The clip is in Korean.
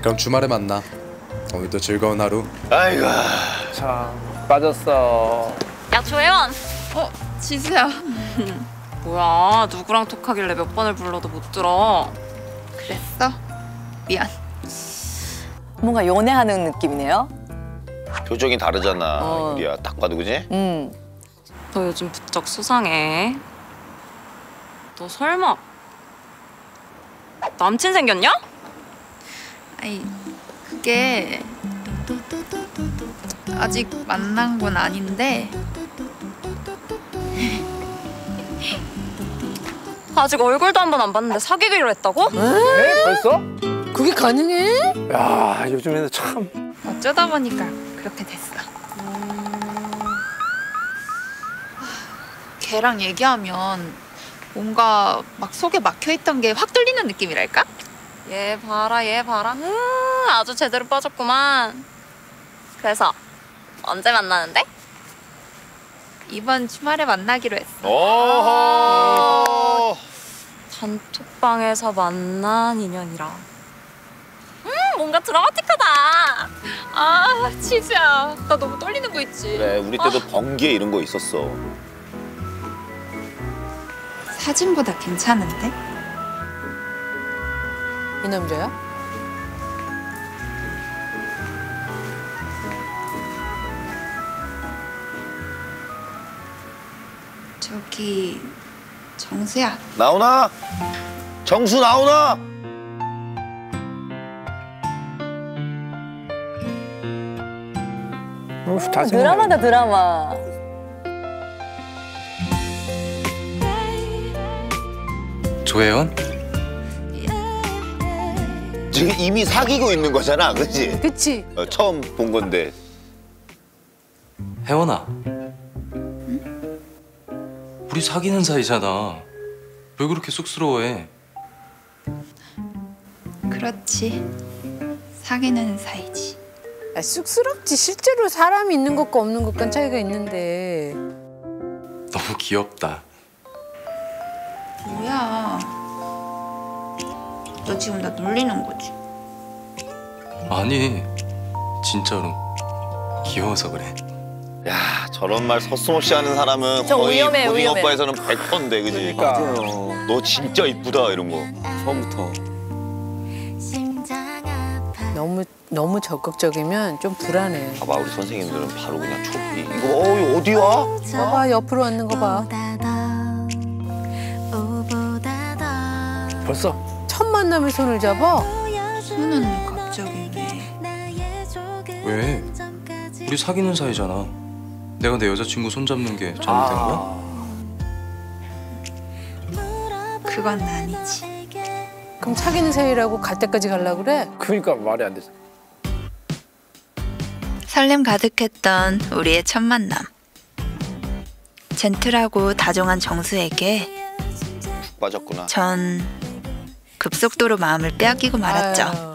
그럼 주말에 만나. 오늘도 즐거운 하루. 아이고. 자 빠졌어. 야 조혜원 어, 지수야. 뭐야 누구랑 톡하길래 몇 번을 불러도 못 들어 그랬어? 미안. 뭔가 연애하는 느낌이네요. 표정이 다르잖아. 어. 유리야. 딱 봐도 그지? 음. 너 요즘 부쩍 수상해 너 설마 남친 생겼냐? 아니, 그게 아직 만난 건 아닌데 아직 얼굴도 한 번 안 봤는데 사귀기로 했다고? 에? 벌써? 그게 가능해? 야 요즘에는 참. 어쩌다 보니까 그렇게 됐어. 걔랑 얘기하면 뭔가 막 속에 막혀있던 게 확 뚫리는 느낌이랄까? 얘 봐라 얘 봐라 음, 아주 제대로 빠졌구만 그래서 언제 만나는데? 이번 주말에 만나기로 했어. 오호. 단톡방에서 만난 인연이라 음 뭔가 드라마틱하다 아, 치즈야. 나 너무 떨리는 거 있지? 그래 우리 때도 번개 이런 거 있었어. 사진보다 괜찮은데? 이 남자야? 저기 정수야. 나오나? 정수 나오나? 어, 다. 드라마다 드라마. 조혜원? 지금 이미 사귀고 있는 거잖아, 그렇지? 그치? 어, 처음 본 건데. 혜원아. 우리 사귀는 사이잖아. 왜 그렇게 쑥스러워해? 그렇지. 사귀는 사이지. 아, 쑥스럽지 실제로 사람이 있는 것과 없는 것과 차이가 있는데 너무 귀엽다. 뭐야. 너 지금 나 놀리는 거지? 아니, 진짜로 귀여워서 그래. 야 저런 말 서슴없이 하는 사람은 좀 거의 위험해, 고딩 위험해. 오빠에서는 100%인데, 그지? 그러니까. 너 진짜 이쁘다 이런 거. 처음부터. 너무 너무 적극적이면 좀 불안해. 봐봐 우리 선생님들은 바로 그냥 초기. 이거 어 어디 와? 봐봐 옆으로 앉는 거 봐. 벌써? 첫 만남에 손을 잡아? 손은 갑자기 왜? 왜? 우리 사귀는 사이잖아. 내가 내 여자친구 손 잡는 게 잘못된 거야? 그건 아니지. 그럼 사귀는 사이라고 갈 때까지 가려고 그래? 그러니까 말이 안 되죠. 설렘 가득했던 우리의 첫 만남. 젠틀하고 다정한 정수에게. 전 급속도로 마음을 빼앗기고 말았죠. 아유,